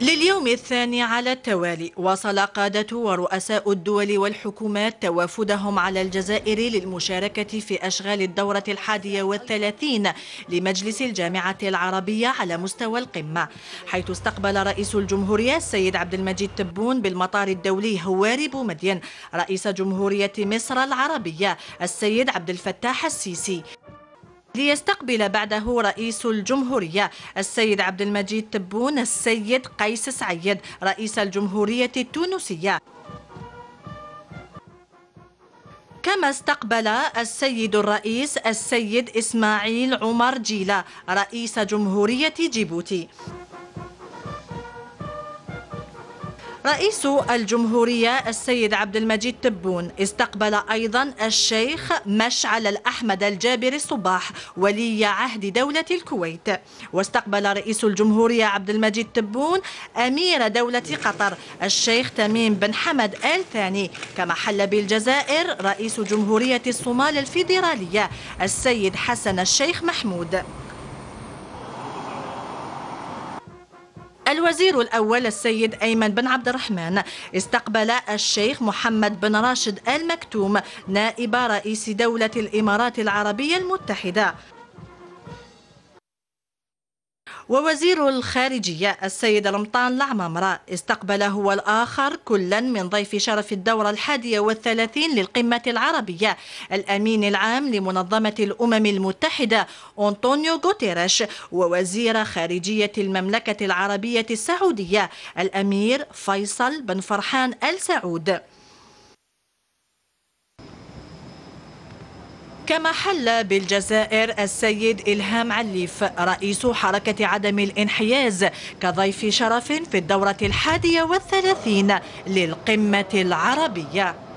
لليوم الثاني على التوالي واصل قادة ورؤساء الدول والحكومات توافدهم على الجزائر للمشاركة في أشغال الدورة الحادية والثلاثين لمجلس الجامعة العربية على مستوى القمة. حيث استقبل رئيس الجمهورية السيد عبد المجيد تبون بالمطار الدولي هواري بومدين رئيس جمهورية مصر العربية السيد عبد الفتاح السيسي. ليستقبل بعده رئيس الجمهورية السيد عبد المجيد تبون السيد قيس سعيد رئيس الجمهورية التونسية. كما استقبل السيد الرئيس السيد إسماعيل عمر جيلة رئيس جمهورية جيبوتي. رئيس الجمهورية السيد عبد المجيد تبون استقبل أيضا الشيخ مشعل الأحمد الجابر الصباح ولي عهد دولة الكويت. واستقبل رئيس الجمهورية عبد المجيد تبون أمير دولة قطر الشيخ تميم بن حمد آل ثاني كما حل بالجزائر رئيس جمهورية الصومال الفيدرالية السيد حسن الشيخ محمود. الوزير الأول السيد أيمن بن عبد الرحمن استقبل الشيخ محمد بن راشد آل مكتوم نائب رئيس دولة الإمارات العربية المتحدة. ووزير الخارجية السيد رمطان العمامرة استقبل هو الآخر كلا من ضيف شرف الدورة الحادية والثلاثين للقمة العربية الأمين العام لمنظمة الأمم المتحدة أنطونيو غوتيريش ووزير خارجية المملكة العربية السعودية الأمير فيصل بن فرحان آل سعود. كما حل بالجزائر السيد إلهام عليف رئيس حركة عدم الانحياز كضيف شرف في الدورة الحادية والثلاثين للقمة العربية.